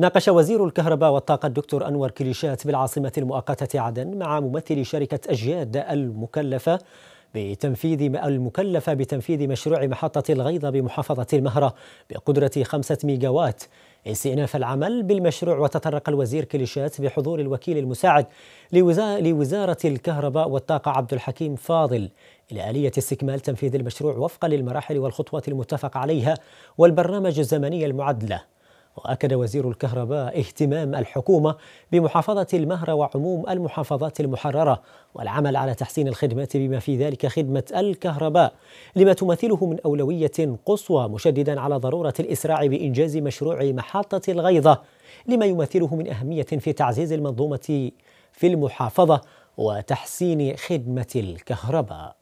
ناقش وزير الكهرباء والطاقة الدكتور أنور كليشات بالعاصمة المؤقتة عدن مع ممثل شركة أجياد المكلفة بتنفيذ المكلفة بتنفيذ مشروع محطة الغيضة بمحافظة المهرة بقدرة خمسة ميجاوات. استئناف العمل بالمشروع وتطرق الوزير كليشات بحضور الوكيل المساعد لوزارة الكهرباء والطاقة عبد الحكيم فاضل إلى آلية استكمال تنفيذ المشروع وفقا للمراحل والخطوات المتفق عليها والبرنامج الزمني المعد له وأكد وزير الكهرباء اهتمام الحكومة بمحافظة المهرة وعموم المحافظات المحررة والعمل على تحسين الخدمات بما في ذلك خدمة الكهرباء لما تمثله من أولوية قصوى مشددا على ضرورة الإسراع بإنجاز مشروع محطة الغيضة لما يمثله من أهمية في تعزيز المنظومة في المحافظة وتحسين خدمة الكهرباء.